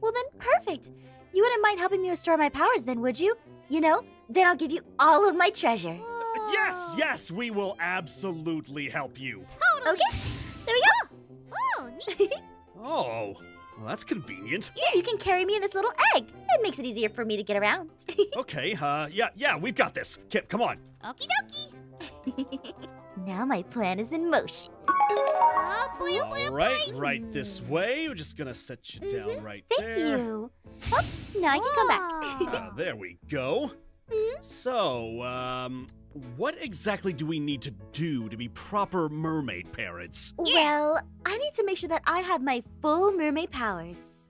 Well, then, perfect. You wouldn't mind helping me restore my powers, then, would you? You know, then I'll give you all of my treasure. Yes, yes, we will absolutely help you. Totally. Okay, there we go. Oh, neat. Oh, well, that's convenient. Yeah, you can carry me in this little egg. It makes it easier for me to get around. Okay, uh, yeah, yeah, we've got this. Kip, come on. Okie dokie. now my plan is in motion. Oh, boy, oh, boy, oh, All right, boy. right this way. We're just gonna set you down right Mm-hmm. Thank there. you. Oh, now you can come back. Uh, there we go. Mhm. So, um, what exactly do we need to do to be proper mermaid parents? Well, I need to make sure that I have my full mermaid powers.